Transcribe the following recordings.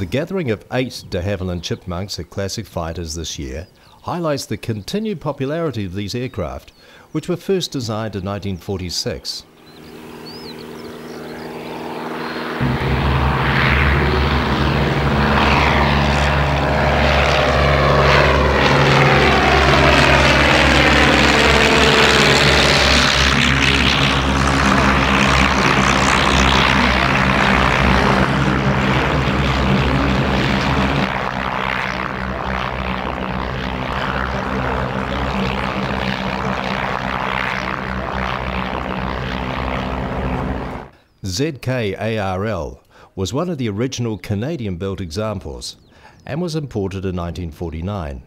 The gathering of eight de Havilland Chipmunks at Classic Fighters this year highlights the continued popularity of these aircraft, which were first designed in 1946. ZK-ARL was one of the original Canadian-built examples and was imported in 1949.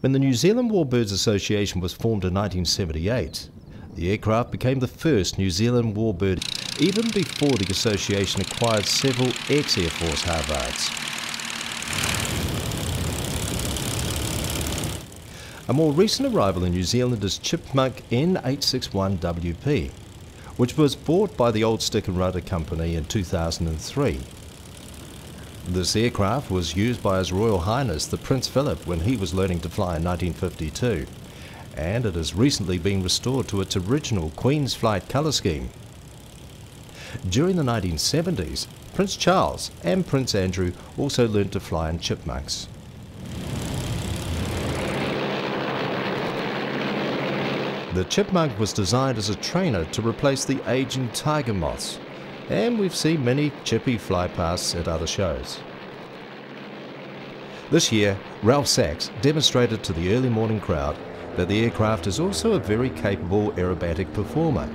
When the New Zealand Warbirds Association was formed in 1978, the aircraft became the first New Zealand warbird even before the association acquired several ex-Air Force Harvards. A more recent arrival in New Zealand is Chipmunk N861WP, which was bought by the old Stick and Rudder Company in 2003. This aircraft was used by His Royal Highness the Prince Philip when he was learning to fly in 1952, and it has recently been restored to its original Queen's Flight colour scheme. During the 1970s, Prince Charles and Prince Andrew also learned to fly in chipmunks. The chipmunk was designed as a trainer to replace the aging tiger moths, and we've seen many chippy fly pasts at other shows. This year, Ralph Sachs demonstrated to the early morning crowd that the aircraft is also a very capable aerobatic performer.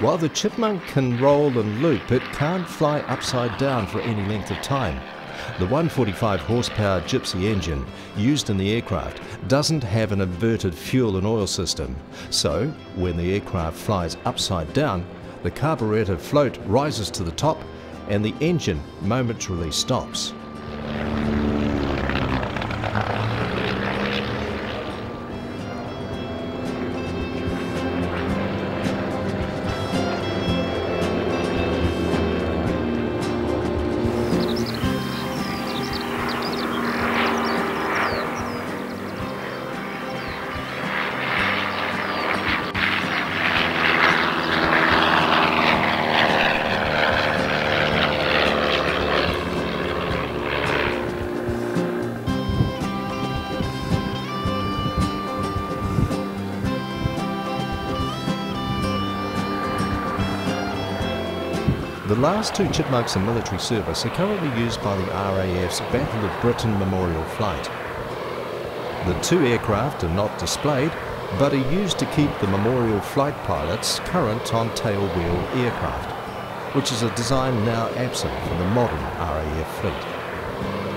While the chipmunk can roll and loop, it can't fly upside down for any length of time. The 145 horsepower Gipsy engine used in the aircraft doesn't have an inverted fuel and oil system, so when the aircraft flies upside down, the carburetor float rises to the top and the engine momentarily stops. The last two chipmunks in military service are currently used by the RAF's Battle of Britain Memorial Flight. The two aircraft are not displayed, but are used to keep the Memorial Flight pilots current on tailwheel aircraft, which is a design now absent from the modern RAF fleet.